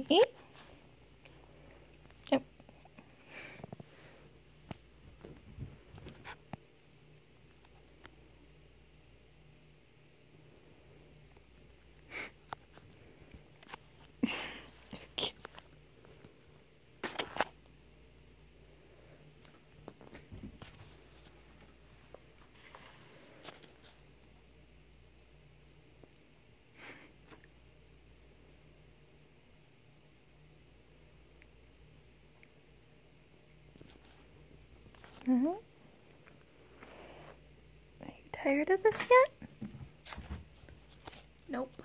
Okay. Mhm. Are you tired of this yet? Nope.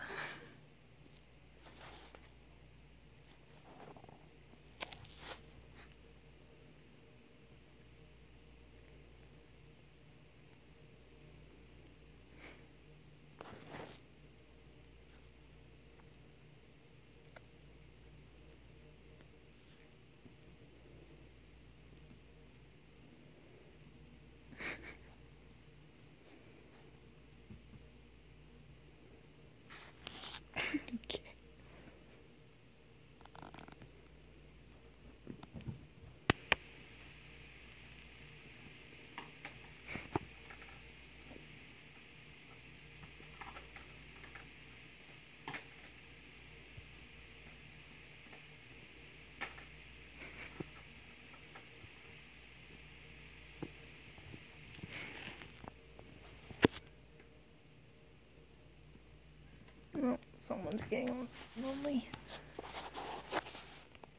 okay. Someone's getting lonely.